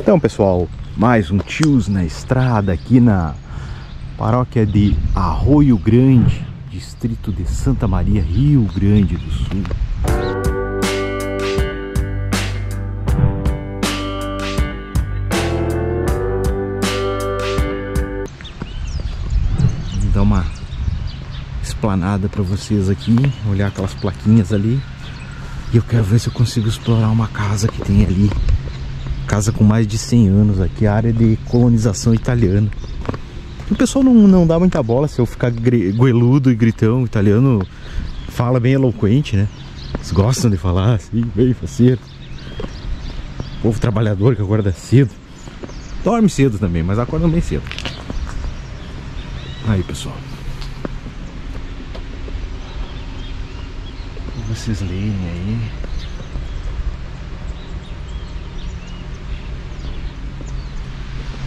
Então, pessoal, mais um Tios na Estrada aqui na paróquia de Arroio Grande, distrito de Santa Maria, Rio Grande do Sul. Vou dar uma esplanada para vocês aqui, olhar aquelas plaquinhas ali. E eu quero ver se eu consigo explorar uma casa que tem ali casa com mais de 100 anos aqui, área de colonização italiana. O pessoal não, não dá muita bola se eu ficar gueludo e gritão. O italiano fala bem eloquente, né? Eles gostam de falar assim, bem faceiro. Povo trabalhador que acorda cedo. Dorme cedo também, mas acorda bem cedo. Aí, pessoal. Vocês leem aí.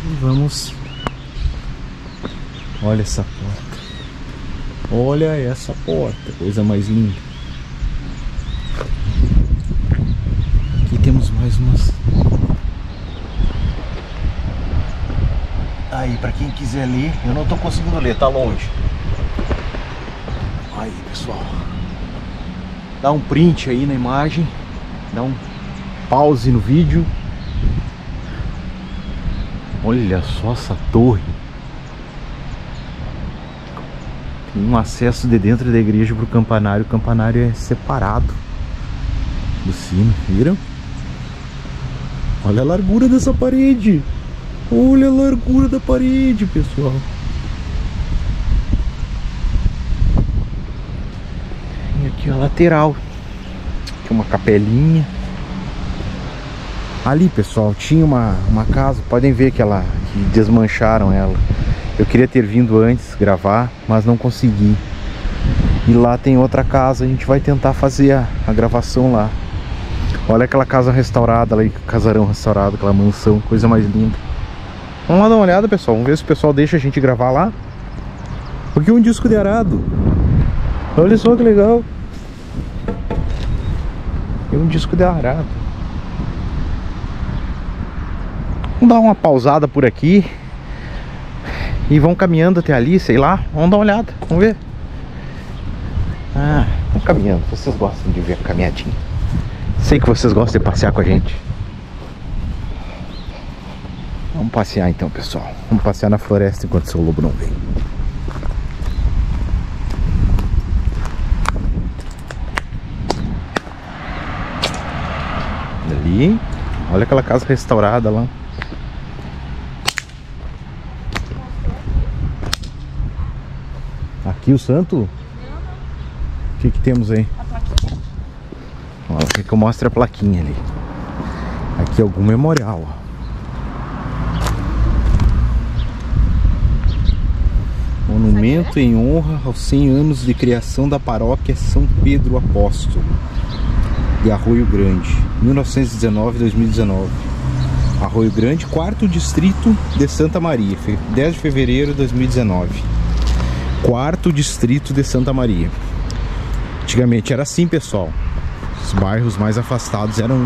E vamos. Olha essa porta. Olha essa porta, coisa mais linda. Aqui temos mais umas. Aí, para quem quiser ler, eu não tô conseguindo ler, tá longe. Aí, pessoal. Dá um print aí na imagem, dá um pause no vídeo Olha só essa torre. Tem um acesso de dentro da igreja para o campanário. O campanário é separado do sino, viram? Olha a largura dessa parede. Olha a largura da parede, pessoal. E aqui a lateral. Aqui uma capelinha. Ali, pessoal, tinha uma, uma casa, podem ver que ela que desmancharam ela. Eu queria ter vindo antes gravar, mas não consegui. E lá tem outra casa, a gente vai tentar fazer a, a gravação lá. Olha aquela casa restaurada ali, casarão restaurado, aquela mansão, coisa mais linda. Vamos lá dar uma olhada, pessoal. Vamos ver se o pessoal deixa a gente gravar lá. Porque um disco de arado. Olha só que legal. É um disco de arado. Vamos dar uma pausada por aqui E vão caminhando até ali, sei lá. Vamos dar uma olhada, vamos ver. Ah, vamos caminhando. Vocês gostam de ver a caminhadinha? Sei que vocês gostam de passear com a gente. Vamos passear então, pessoal. Vamos passear na floresta enquanto seu lobo não vem. Ali. Olha aquela casa restaurada lá Aqui o santo? O que que temos aí? A plaquinha. Quer que eu mostre a plaquinha ali. Aqui é algum memorial, ó. Monumento em honra aos 100 anos de criação da paróquia São Pedro Apóstolo de Arroio Grande, 1919-2019. Arroio Grande, quarto distrito de Santa Maria, 10 de fevereiro de 2019 quarto distrito de Santa Maria. Antigamente era assim, pessoal. Os bairros mais afastados eram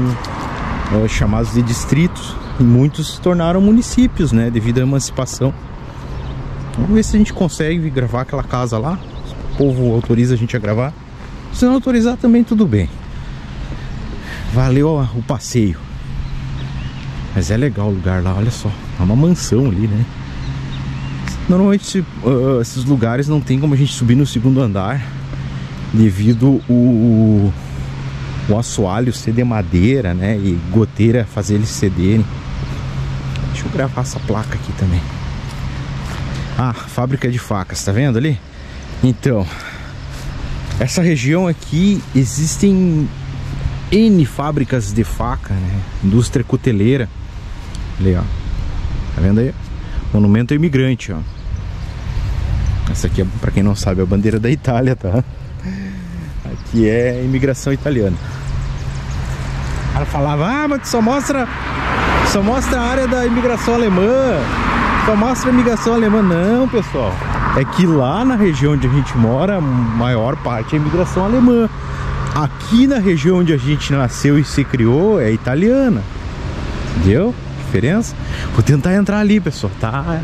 é, chamados de distritos e muitos se tornaram municípios, né, devido à emancipação. Vamos ver se a gente consegue gravar aquela casa lá. O povo autoriza a gente a gravar. Se não autorizar também tudo bem. Valeu o passeio. Mas é legal o lugar lá, olha só. É uma mansão ali, né? Normalmente uh, esses lugares não tem como a gente subir no segundo andar devido o, o assoalho ser de madeira, né? E goteira fazer eles cederem. Deixa eu gravar essa placa aqui também. Ah, fábrica de facas, tá vendo ali? Então, essa região aqui existem N fábricas de faca, né? Indústria cuteleira. Ali, ó. Tá vendo aí? Monumento imigrante, ó. Essa aqui, é, para quem não sabe, é a bandeira da Itália, tá? Aqui é imigração italiana. Ela falava, ah, mas só mostra, só mostra a área da imigração alemã, só mostra a imigração alemã. Não, pessoal. É que lá na região onde a gente mora, a maior parte é imigração alemã. Aqui na região onde a gente nasceu e se criou, é italiana. Entendeu? Diferença. Vou tentar entrar ali, pessoal, tá?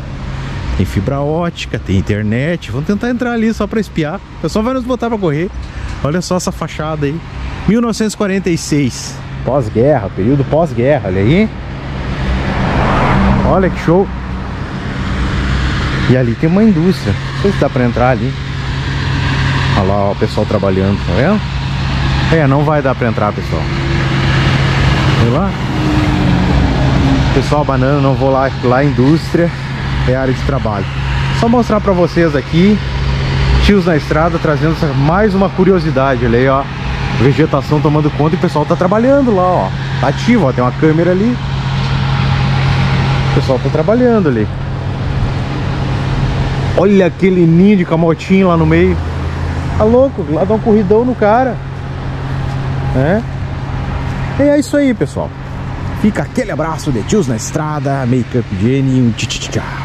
Tem fibra ótica, tem internet. Vamos tentar entrar ali só para espiar. O pessoal vai nos botar para correr. Olha só essa fachada aí. 1946. Pós-guerra, período pós-guerra, olha aí. Olha que show. E ali tem uma indústria. Não sei se dá para entrar ali. Olha lá ó, o pessoal trabalhando, tá vendo? É, não vai dar para entrar, pessoal. Sei lá. Pessoal, banana, não vou lá, lá indústria é área de trabalho. Só mostrar para vocês aqui, tios na estrada trazendo mais uma curiosidade, olha aí, ó. Vegetação tomando conta e o pessoal tá trabalhando lá, ó. Tá ativo, ó, tem uma câmera ali. O pessoal tá trabalhando ali. Olha aquele ninho de camotinho lá no meio. Tá louco, lá dá um corridão no cara. É. E é isso aí, pessoal. Fica aquele abraço de tios na estrada, Makeup Jenny e.